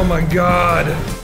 Oh my god.